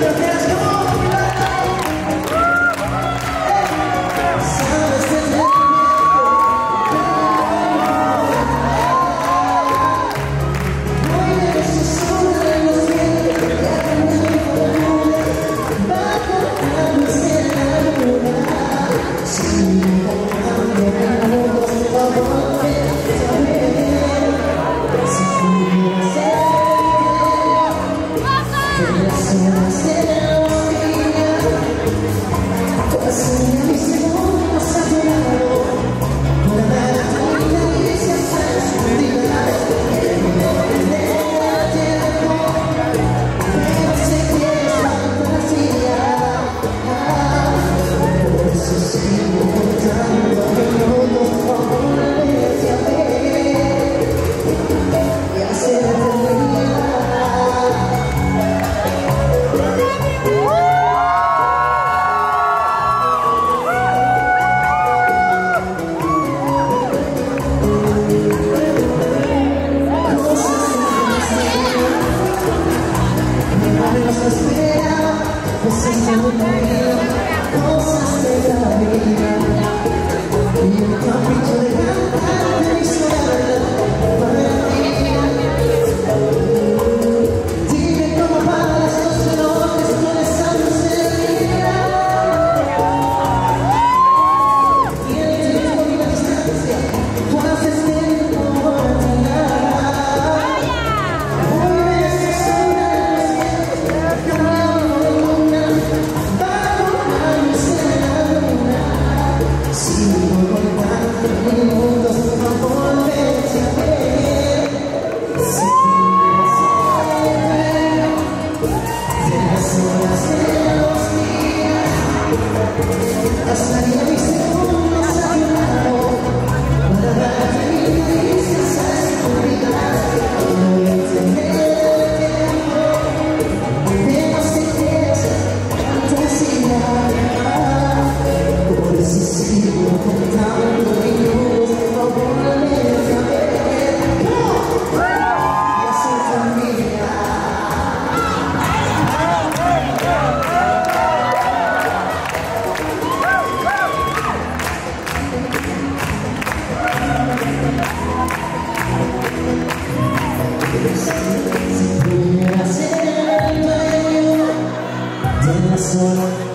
Let's go. sun